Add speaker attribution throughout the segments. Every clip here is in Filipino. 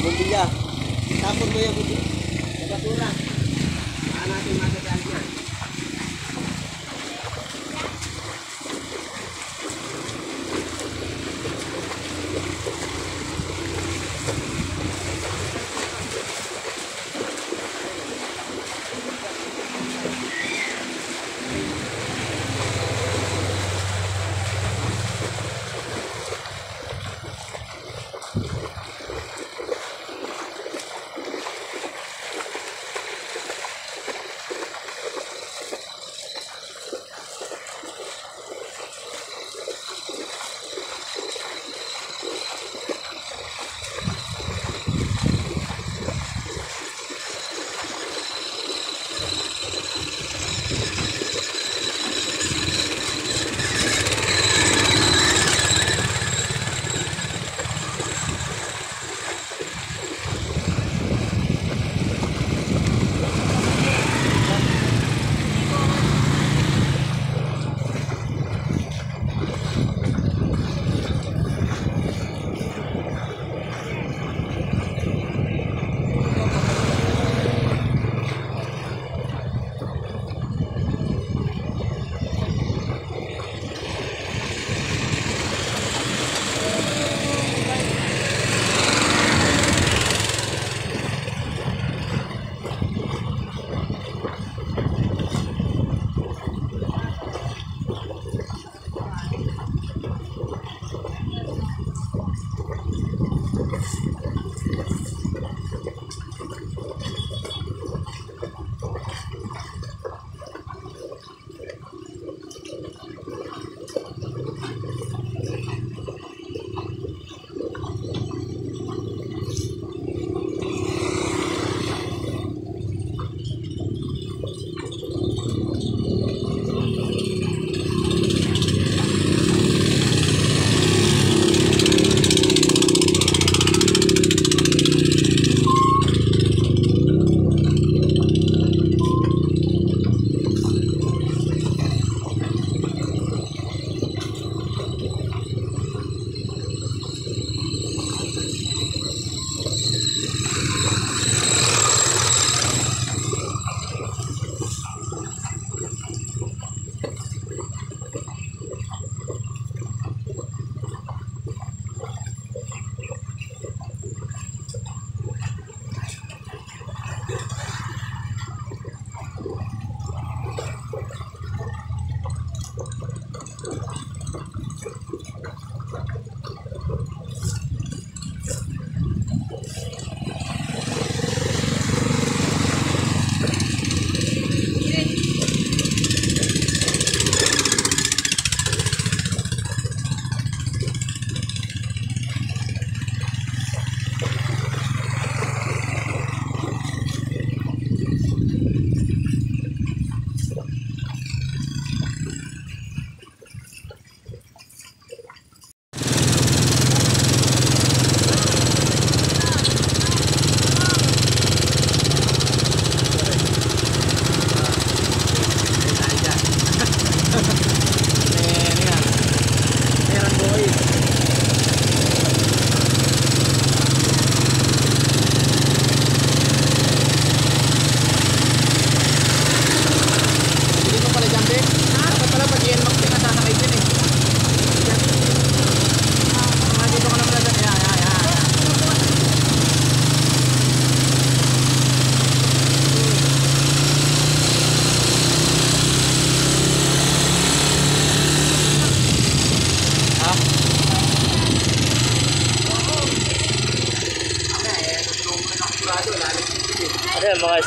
Speaker 1: bumbilya. Tapon mo yung bumbilya. Sa basura. Saan natin magagaan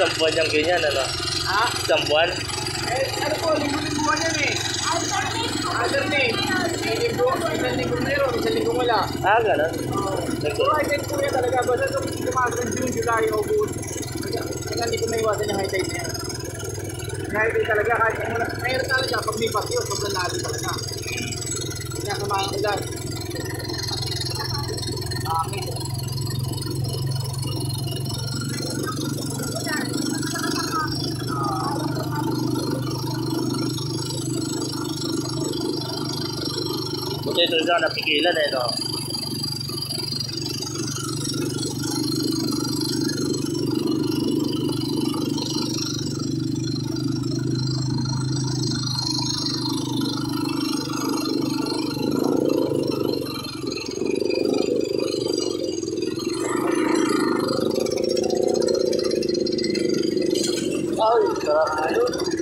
Speaker 2: isang buwan yung ganyan, ano?
Speaker 3: Ha?
Speaker 2: Isang buwan?
Speaker 3: Eh, ano po, linggo-lingguan yan eh. Alternate. May linggo, isang linggo meron, isang linggo wala.
Speaker 2: Ah, ganun.
Speaker 3: So, I think po yan talaga. Basta kung tumagal June, July, August, hanggang hindi ko may iwasan yung high tide. Yung high tide talaga, kahit mayroon talaga pag may bagyo, pag lalalo talaga. Kinasama ang ulan. Akin.
Speaker 2: ನೇತೃತ್ವ
Speaker 3: ನಾನು Oh, it's